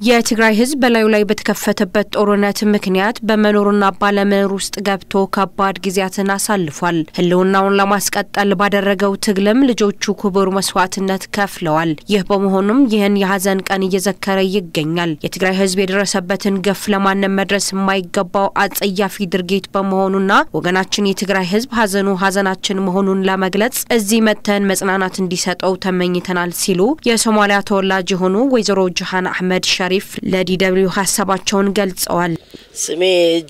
የትግራይ ሕዝብ በላዩ ላይ በተከፈተበት ጦርነት ምክንያት በመኖርና ባለመኖር ውስጥ ገብቶ ከባድ ጊዜያትን አሳልፏል። ሕልውናውን ለማስቀጠል ባደረገው ትግልም ልጆቹ ክቡር መስዋዕትነት ከፍለዋል። ይህ በመሆኑም ይህን የሀዘን ቀን እየዘከረ ይገኛል። የትግራይ ሕዝብ የደረሰበትን ግፍ ለማንም መድረስ የማይገባው አጸያፊ ድርጊት በመሆኑና ወገናችን የትግራይ ሕዝብ ሀዘኑ ሀዘናችን መሆኑን ለመግለጽ እዚህ መጥተን መጽናናት እንዲሰጠው ተመኝተናል ሲሉ የሶማሊያ ተወላጅ የሆኑ ወይዘሮ ጅሃን አሕመድ ሸሪፍ ለዲደብሊው ሀሳባቸውን ገልጸዋል። ስሜ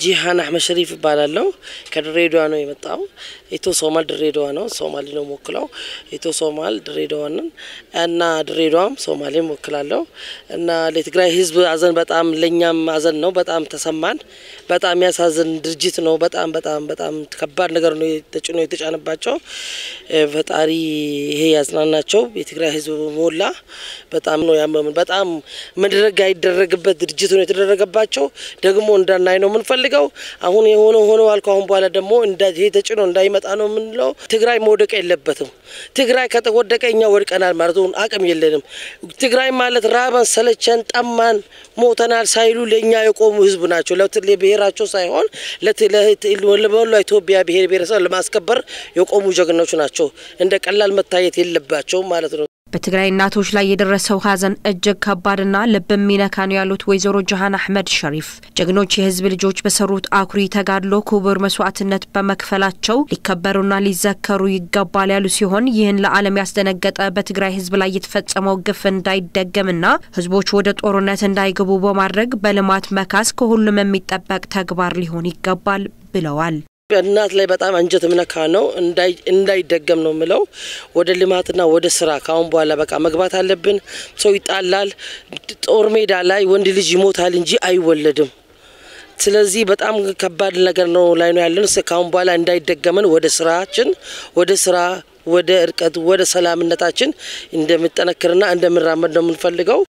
ጂሃን አሕመድ ሸሪፍ ይባላለሁ። ከድሬዳዋ ነው የመጣው። ኢትዮ ሶማል ድሬዳዋ ነው። ሶማሌ ነው ወክለው ኢትዮ ሶማል ድሬዳዋንን እና ድሬዳዋም ሶማሌም ወክላለሁ እና ለትግራይ ህዝብ ሀዘን በጣም ለእኛም ሀዘን ነው። በጣም ተሰማን። በጣም የሚያሳዝን ድርጅት ነው። በጣም በጣም በጣም ከባድ ነገር ነው ተጭኖ የተጫነባቸው። ፈጣሪ ይሄ ያጽናናቸው። የትግራይ ህዝብ ሞላ በጣም ነው ያመምን። በጣም መድረግ አይደረግበት ድርጅት ነው የተደረገባቸው። ደግሞ እንዳናይ ነው የምንፈልገው። አሁን የሆነ ሆኖ አልኩ። አሁን በኋላ ደግሞ ይሄ ተጭኖ እንዳይመጣ ነው የምንለው። ትግራይ መውደቅ የለበትም። ትግራይ ከተወደቀ እኛ ወድቀናል ማለት አቅም የለንም። ትግራይ ማለት ራበን፣ ሰለቸን፣ ጠማን፣ ሞተናል ሳይሉ ለእኛ የቆሙ ህዝብ ናቸው። ለብሔራቸው ሳይሆን ለመላ ኢትዮጵያ ብሔር ብሔረሰብ ለማስከበር የቆሙ ጀግኖች ናቸው። እንደ ቀላል መታየት የለባቸውም ማለት ነው። በትግራይ እናቶች ላይ የደረሰው ሀዘን እጅግ ከባድና ልብ የሚነካ ነው ያሉት ወይዘሮ ጀሃን አሕመድ ሸሪፍ ጀግኖች የህዝብ ልጆች በሰሩት አኩሪ ተጋድሎ ክቡር መስዋዕትነት በመክፈላቸው ሊከበሩና ሊዘከሩ ይገባል ያሉ ሲሆን ይህን ለዓለም ያስደነገጠ በትግራይ ህዝብ ላይ የተፈጸመው ግፍ እንዳይደገምና ህዝቦች ወደ ጦርነት እንዳይገቡ በማድረግ በልማት መካስ ከሁሉም የሚጠበቅ ተግባር ሊሆን ይገባል ብለዋል። እናት ላይ በጣም አንጀት ምነካ ነው። እንዳይደገም ነው ምለው። ወደ ልማትና ወደ ስራ ካሁን በኋላ በቃ መግባት አለብን። ሰው ይጣላል። ጦር ሜዳ ላይ ወንድ ልጅ ይሞታል እንጂ አይወለድም። ስለዚህ በጣም ከባድ ነገር ነው ላይ ነው ያለን። ካሁን በኋላ እንዳይደገመን ወደ ስራችን ወደ ስራ ወደ እርቀት ወደ ሰላምነታችን እንደምጠነክርና እንደምራመድ ነው የምንፈልገው።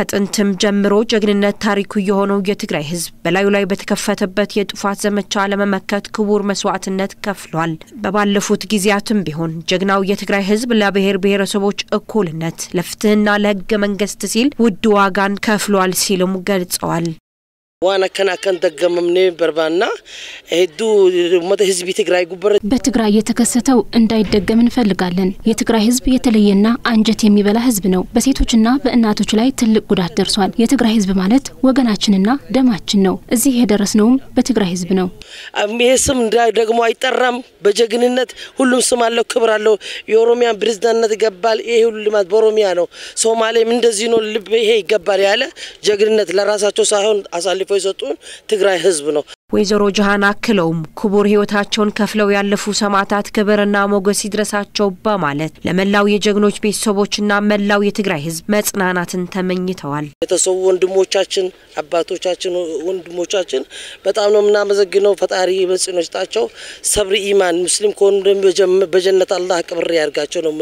ከጥንትም ጀምሮ ጀግንነት ታሪኩ የሆነው የትግራይ ህዝብ በላዩ ላይ በተከፈተበት የጥፋት ዘመቻ ለመመከት ክቡር መስዋዕትነት ከፍሏል። በባለፉት ጊዜያትም ቢሆን ጀግናው የትግራይ ህዝብ ለብሔር ብሔረሰቦች እኩልነት፣ ለፍትህና ለህገ መንግስት ሲል ውድ ዋጋን ከፍሏል ሲሉም ገልጸዋል። ዋና ከናከን ደገመምኔ በርባና ሄዱ ኡመተ ህዝቢ ትግራይ ጉበረ በትግራይ የተከሰተው እንዳይደገም እንፈልጋለን። የትግራይ ህዝብ የተለየና አንጀት የሚበላ ህዝብ ነው። በሴቶችና በእናቶች ላይ ትልቅ ጉዳት ደርሷል። የትግራይ ህዝብ ማለት ወገናችንና ደማችን ነው። እዚህ የደረስነውም በትግራይ ህዝብ ነው። ይሄ ስም ደግሞ አይጠራም። በጀግንነት ሁሉም ስም አለው፣ ክብር አለው። የኦሮሚያን ፕሬዝዳንትነት ይገባል። ይሄ ሁሉ ልማት በኦሮሚያ ነው። ሶማሌም እንደዚህ ነው። ይሄ ይገባል ያለ ጀግንነት ለራሳቸው ሳይሆን አሳልፎ የሰጡን ትግራይ ህዝብ ነው። ወይዘሮ ጀሃን አክለውም ክቡር ህይወታቸውን ከፍለው ያለፉ ሰማዕታት ክብርና ሞገስ ይድረሳቸው በማለት ለመላው የጀግኖች ቤተሰቦችና መላው የትግራይ ህዝብ መጽናናትን ተመኝተዋል። የተሰዉ ወንድሞቻችን፣ አባቶቻችን፣ ወንድሞቻችን በጣም ነው የምናመሰግነው። ፈጣሪ በጽኖ ይስጣቸው። ሰብሪ ኢማን ሙስሊም ከሆኑ በጀነት አላህ ቅብር ያርጋቸው ነው